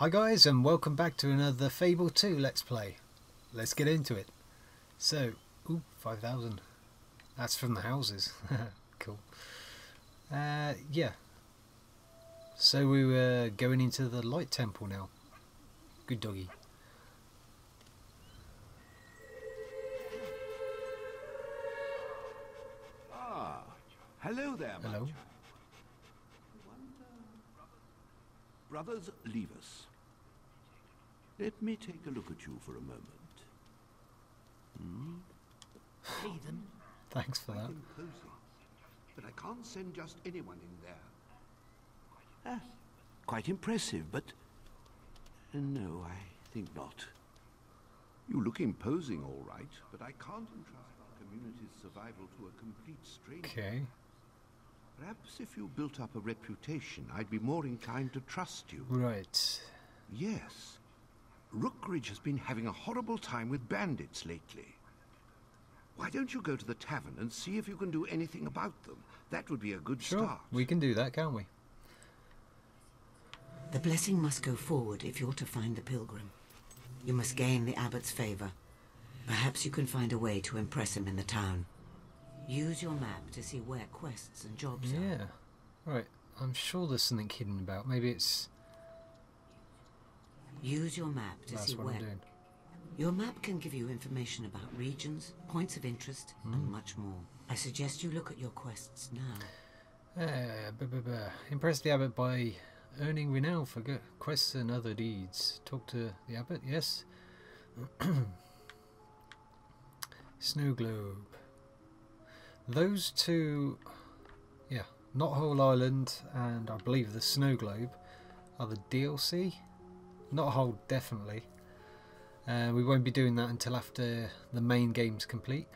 Hi guys and welcome back to another Fable 2 Let's Play. Let's get into it. So, ooh, 5,000. That's from the houses. cool. Uh, yeah. So we were going into the Light Temple now. Good doggy. Ah, hello there, Hello. Brothers, leave Levis. Let me take a look at you for a moment. Heathen. Thanks for that. Imposing. But I can't send just anyone in there. Ah, quite impressive, but... uh, no, I think not. You look imposing, all right, but I can't entrust our community's survival to a complete stranger. Okay. Perhaps if you built up a reputation, I'd be more inclined to trust you. Right. Yes. Rookridge has been having a horrible time with bandits lately. Why don't you go to the tavern and see if you can do anything about them? That would be a good Sure. start. We can do that, can't we? The blessing must go forward if you're to find the pilgrim. You must gain the abbot's favor. Perhaps you can find a way to impress him in the town. Use your map to see where quests and jobs are. Yeah. Right. I'm sure there's something hidden about. Maybe it's... Use your map to That's see what where. Your map can give you information about regions, points of interest, Hmm. and much more. I suggest you look at your quests now. Uh, buh, buh, buh. Impress the abbot by earning renown for quests and other deeds. Talk to the abbot, yes. Snow globe. Those two, yeah, not whole island and I believe the snow globe are the DLC. Not hold, definitely. Uh, we won't be doing that until after the main game's complete.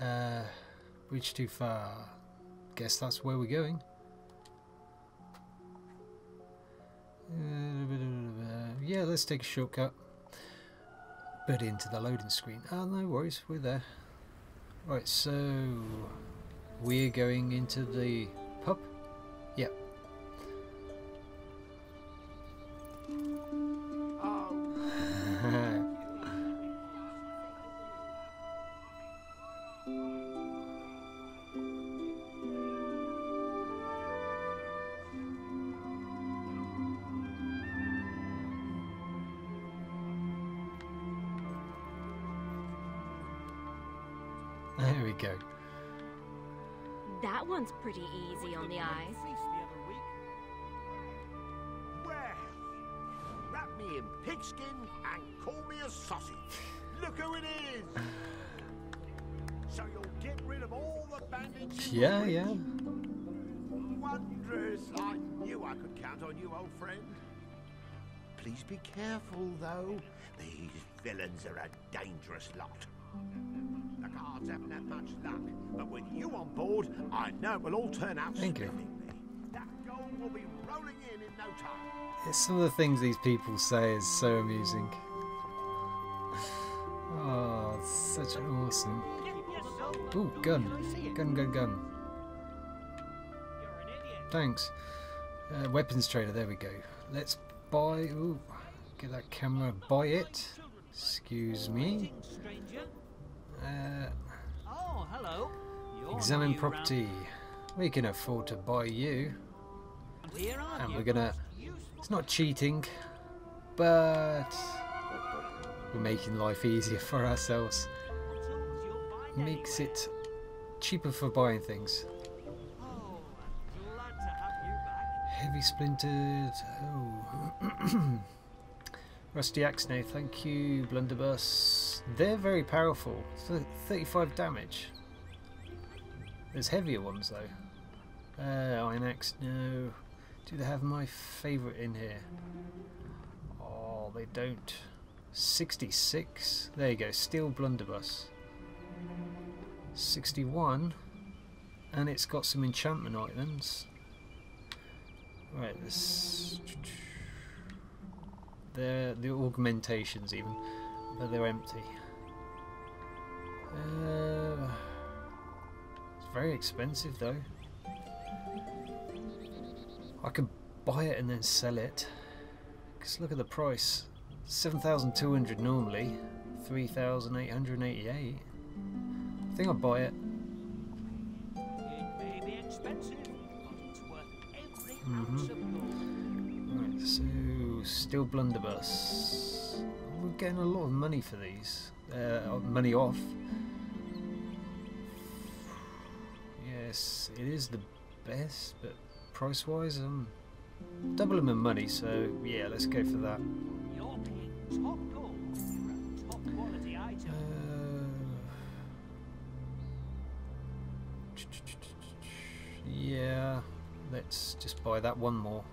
Uh, bridge too far guess that's where we're going. Uh, yeah, let's take a shortcut. But into the loading screen. Oh, no worries, we're there. Right, so we're going into the go. That one's pretty easy on the eyes. Well, wrap me in pigskin and call me a sausage. Look who it is! So you'll get rid of all the bandits Yeah, yeah. Wondrous! I knew I could count on you, old friend. Please be careful, though. These villains are a dangerous lot. Guards haven't had much luck, but with you on board, I know it will all turn out Thank you. splendidly. That gold will be rolling in in no time. Yeah, Some of the things these people say is so amusing. Oh, such an awesome. Ooh, gun. Gun, gun, gun. Thanks. Uh, weapons trader, there we go. Let's buy. Ooh, get that camera. Buy it. Excuse me. Uh, Oh, hello. You're examine property. We can afford to buy you. And you? we're gonna. It's not cheating, but we're making life easier for ourselves. Tools you'll find Makes it cheaper for buying things. Oh, I'm glad to have you back. Heavy splintered. Oh. Rusty axe now, thank you, blunderbuss. They're very powerful. Th- 35 damage. There's heavier ones though. Uh, iron axe, no. Do they have my favourite in here? Oh, they don't. 66. There you go, steel blunderbuss. 61. And it's got some enchantment items. Right, this. They're the augmentations even, they're empty. Uh, it's very expensive though. I could buy it and then sell it. Because look at the price. 7,200 normally. 3,888. I think I'll buy it. Of gold. Right, so still blunderbuss. We're getting a lot of money for these. Uh, money off. Yes, it is the best, but price wise, um, double them in money. So yeah, let's go for that. You're paying top gold for a top quality item. Uh, yeah, let's just buy that one more.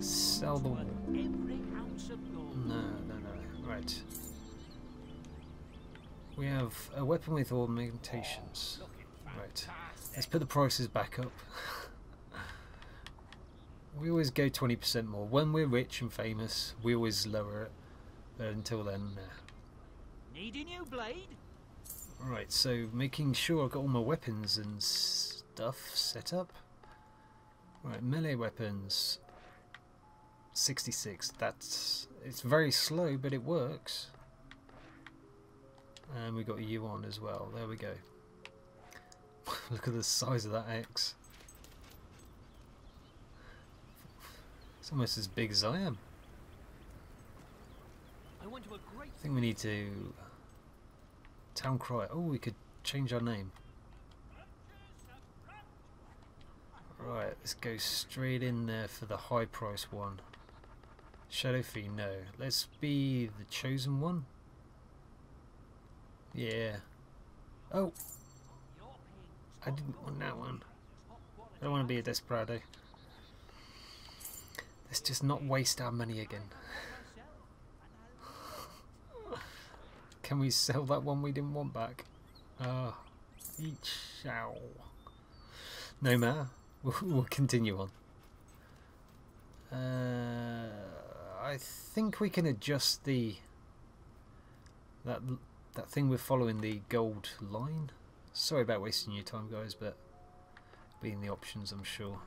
Sell the. worth every ounce of gold. No, no, no. Right. We have a weapon with augmentations. Looking Right. Let's put the prices back up. we always go 20% more. When we're rich and famous, we always lower it. But until then, nah. Need a new blade? Right, so making sure I've got all my weapons and stuff set up. Right, melee weapons. 66. That's it's very slow, but it works. And we got you on as well. There we go. Look at the size of that X. It's almost as big as I am. I went to a great I think we need to town cry. Oh, we could change our name. Right, let's go straight in there for the high price one. Shadow Fee, no. Let's be the chosen one. Yeah. Oh, I didn't want that one. I don't want to be a desperado. Let's just not waste our money again. Can we sell that one we didn't want back? Ah, each shall. No matter. We'll, we'll continue on. Uh, I think we can adjust the that that thing we're following the gold line. Sorry about wasting your time, guys, but being the options, I'm sure.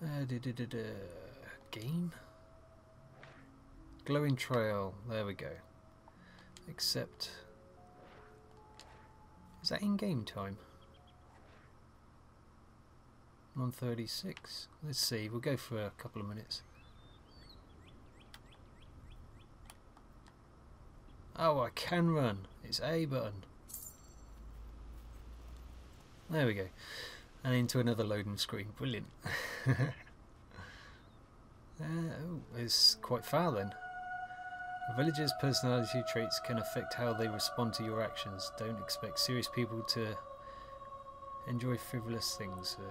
Uh, da, da, da. Game. Glowing trail. There we go. Except, is that in game time? 136. Let's see. We'll go for a couple of minutes. Oh, I can run. It's A button. There we go. And into another loading screen. Brilliant. uh, oh, it's quite far then. A villager's personality traits can affect how they respond to your actions. Don't expect serious people to enjoy frivolous things. Uh,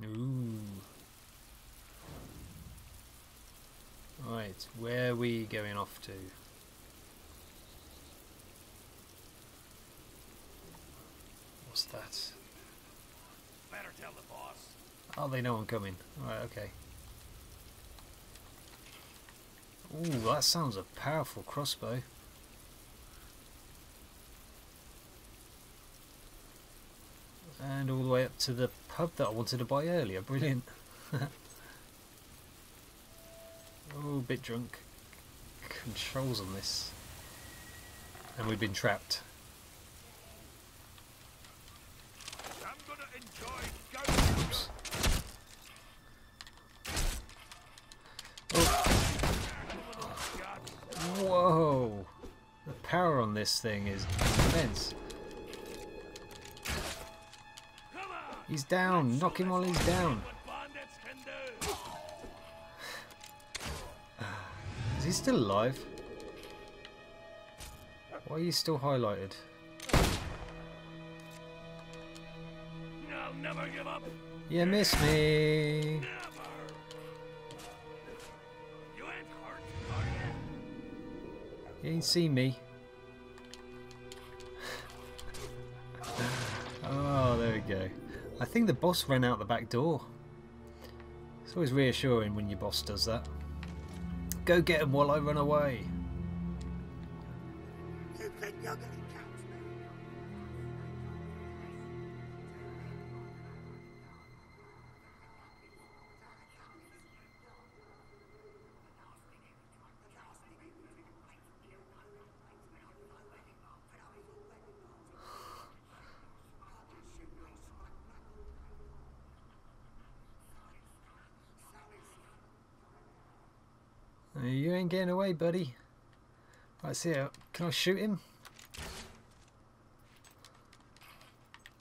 yeah. Ooh. Right, where are we going off to? What's that? Better tell the boss. Oh, they know I'm coming. Right, okay. Ooh, that sounds a powerful crossbow. And all the way up to the pub that I wanted to buy earlier. Brilliant. oh, a bit drunk. Controls on this. And we've been trapped. I'm gonna enjoy going. Oops. Oh. Whoa! The power on this thing is immense. He's down. Knock him while he's down. Is he still alive? Why are you still highlighted? I'll never give up. You miss me. You ain't seen me. I think the boss ran out the back door. It's always reassuring when your boss does that. Go get him while I run away. Getting away, buddy. Right, see ya. Can I shoot him?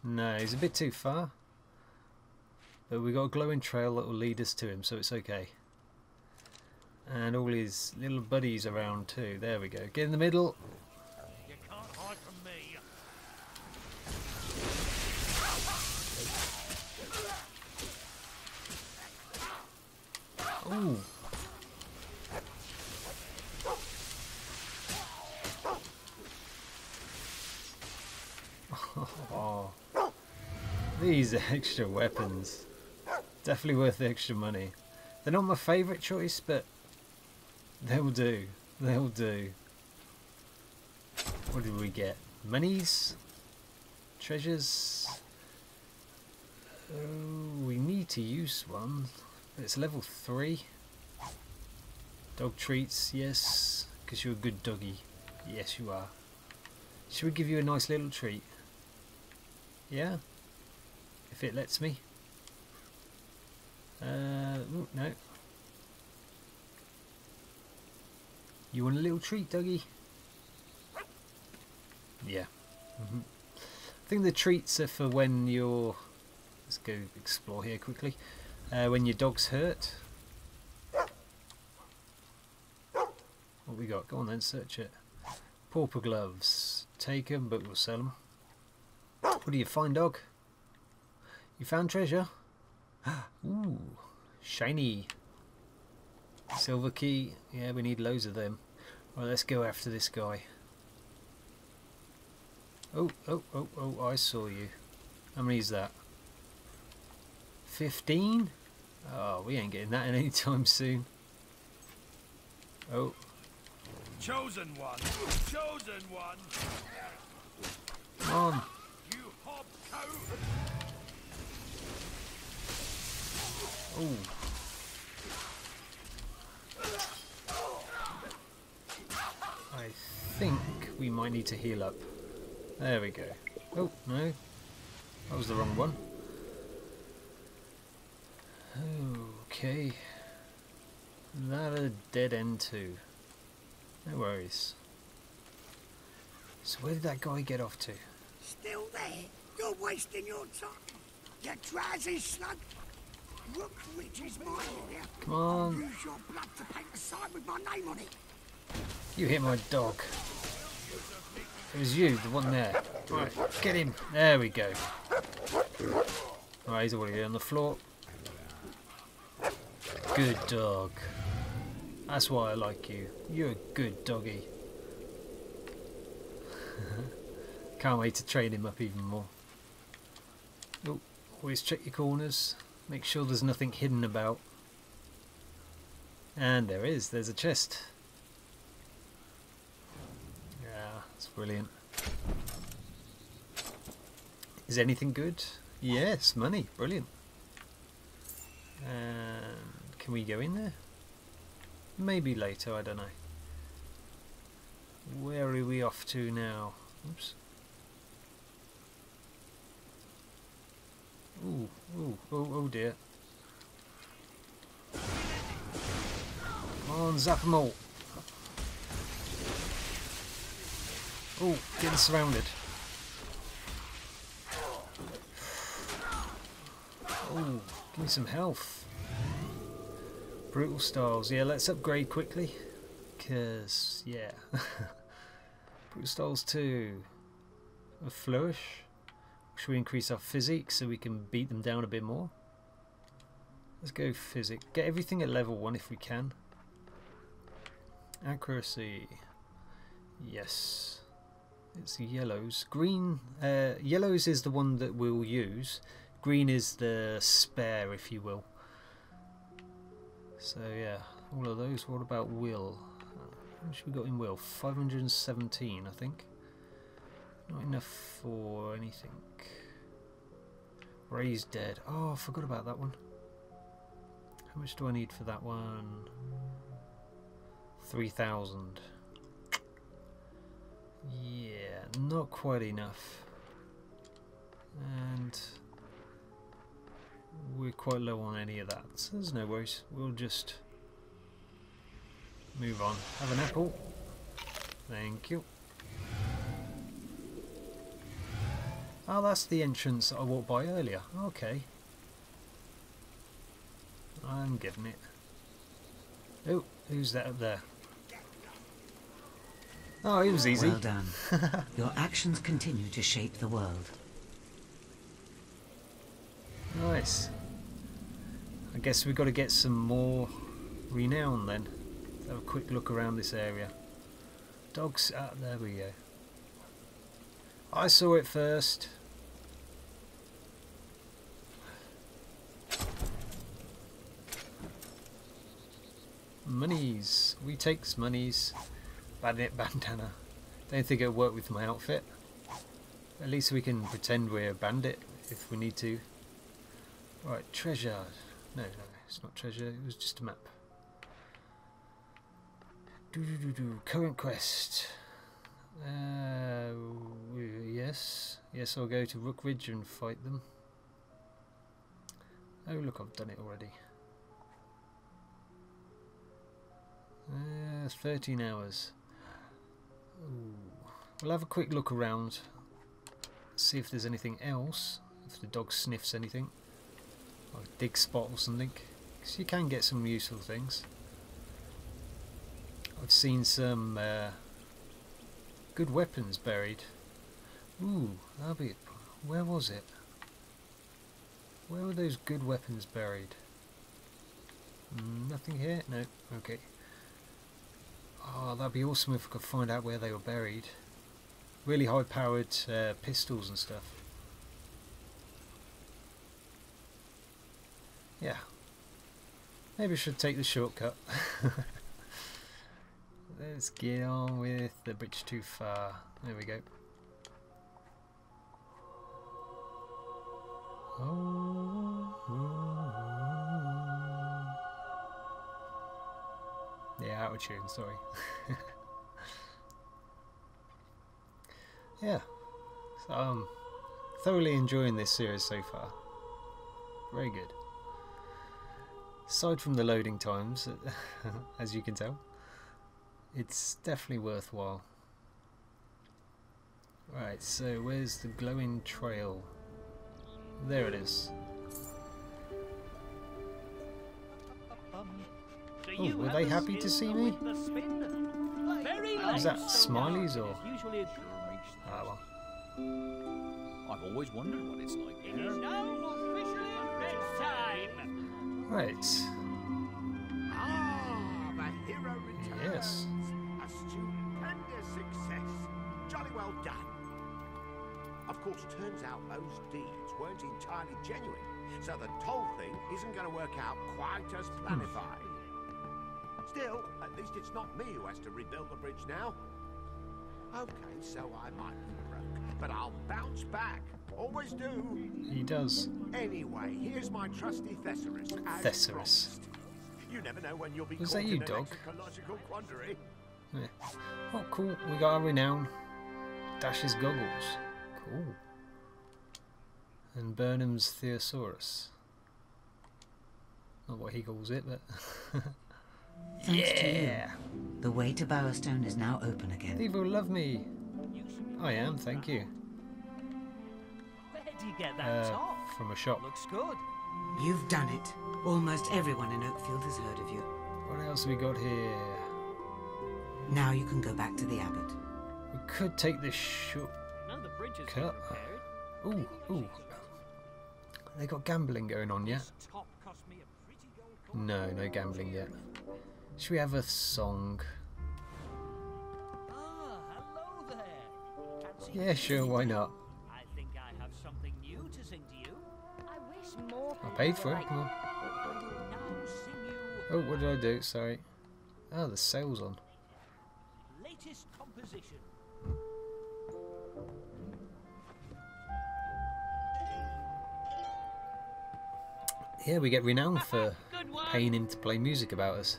No, he's a bit too far. But we got a glowing trail that will lead us to him, so it's okay. And all his little buddies around too. There we go. Get in the middle. You can't hide from me. Ooh. Oh. These extra weapons. Definitely worth the extra money. They're not my favourite choice, but they'll do. They'll do. What did we get? Monies? Treasures? Oh, we need to use one. It's level 3. Dog treats, yes. Because you're a good doggy. Yes, you are. Should we give you a nice little treat? Yeah? If it lets me. Uh, ooh, no. You want a little treat, Dougie? Yeah. hmm I think the treats are for when you're... Let's go explore here quickly. Uh, when your dog's hurt. What we got? Go on then, search it. Pauper gloves. Take them, but we'll sell them. What do you find, dog? You found treasure? Ooh, shiny. Silver key. Yeah, we need loads of them. Right, let's go after this guy. Oh, oh, oh, oh, I saw you. How many is that? 15? Oh, we ain't getting that in any time soon. Oh, Chosen one! Chosen one! come on. You hobcoat! Oh. I think we might need to heal up. There we go. Oh, no. That was the wrong one. Okay. That a dead end too. No worries. So where did that guy get off to? Still there? You're wasting your time. You drowsy slug. Come on. Use your blood to paint a sign with my name on it. You hit my dog. It was you, the one there. Right, get him. There we go. Alright, he's already on the floor. Good dog. That's why I like you. You're a good doggy. Can't wait to train him up even more. Oh, always check your corners. Make sure there's nothing hidden about. And there is. There's a chest. Yeah, it's brilliant. Is anything good? Yes, money. Brilliant. And can we go in there? Maybe later, I don't know. Where are we off to now? Oops. Ooh, ooh, oh, oh dear. Come on, zap them all. Oh, getting surrounded. Oh, give me some health. Brutal Styles. Yeah, let's upgrade quickly. Because, yeah. Brutal Styles 2. A Flourish. Should we increase our physique so we can beat them down a bit more? Let's go physic. Get everything at level 1 if we can. Accuracy. Yes. It's yellows. Green. Uh, yellows is the one that we'll use. Green is the spare, if you will. So yeah, all of those. What about will? How much we got in will? 517, I think. Not enough for anything. Raised dead. Oh, I forgot about that one. How much do I need for that one? 3,000. Yeah, not quite enough. And we're quite low on any of that, so there's no worries. We'll just move on. Have an apple. Oh, thank you. Oh, that's the entrance that I walked by earlier. Okay. I'm getting it. Oh, who's that up there? Oh, it was easy. Well done. Your actions continue to shape the world. Nice. I guess we've got to get some more renown then. Have a quick look around this area. Dogs, ah, there we go. I saw it first. Monies. We takes monies. Bandit bandana. Don't think it'll work with my outfit. At least we can pretend we're a bandit if we need to. Right, treasure. No, no, it's not treasure. It was just a map. Do do do do. Current quest. Uh, yes, yes. I'll go to Rookridge and fight them. Oh look, I've done it already. Uh, 13 hours. Ooh. We'll have a quick look around. See if there's anything else. If the dog sniffs anything. Like a dig spot or something. Because you can get some useful things. I've seen some uh, good weapons buried. Ooh, that'll be... Where was it? Where were those good weapons buried? Mm, Nothing here? No. Okay. Oh, that'd be awesome if we could find out where they were buried. Really high-powered uh, pistols and stuff. Yeah. Maybe I should take the shortcut. Let's get on with the bridge too far. There we go. Yeah, out of tune, sorry. yeah. So, um, thoroughly enjoying this series so far. Very good. Aside from the loading times, as you can tell, it's definitely worthwhile. Right, so where's the glowing trail? There it is. Oh, were they happy to see me? Is that smileys or? Ah well. I've always wondered what it's like here. Right. Ah, the hero returns. Yes. A stupendous success. Jolly well done. Of course, turns out those deeds weren't entirely genuine, so the toll thing isn't going to work out quite as planified. Still, at least it's not me who has to rebuild the bridge now. Okay, so I might be broke, but I'll bounce back. Always do. He does. Anyway, here's my trusty Thesaurus. Thesaurus. You never know when you'll be Was that you, in an dog? ecological quandary. Yeah. Oh, cool. We got our renown. Dash's goggles. Cool. And Barnum's Theosaurus. Not what he calls it, but. Thanks to you. The way to Bowerstone is now open again. People love me. I am, thank you. Where do you get that Uh, top? from a shop. Looks good. You've done it. Almost everyone in Oakfield has heard of you. What else we got here? Now you can go back to the abbot. We could take this short. Now the bridge Cut. Ooh, ooh. They got gambling going on, yeah? This top cost me a pretty gold coin. No, no gambling yet. Should we have a song? Ah. Yeah, sure, why not? I think I have something new to sing to you. I wish more I paid for it, Oh, what did I do? Sorry. Oh, the sale's on. latest composition. Yeah, we get renowned for paying him to play music about us.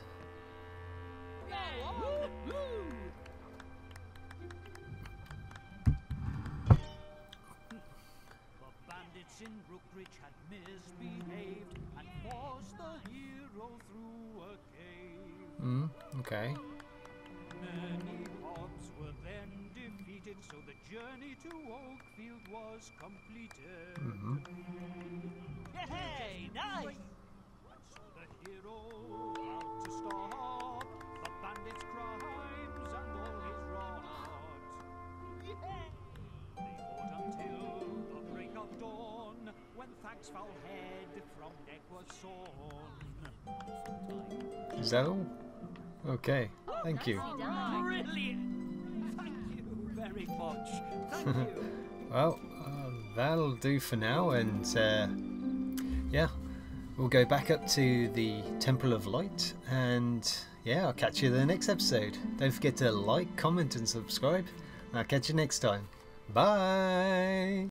Is that all? Okay. Thank you. Brilliant! Thank you very much. Thank you. Well, uh, that'll do for now, and uh, yeah, we'll go back up to the Temple of Light, and yeah, I'll catch you in the next episode. Don't forget to like, comment, and subscribe. and I'll catch you next time. Bye!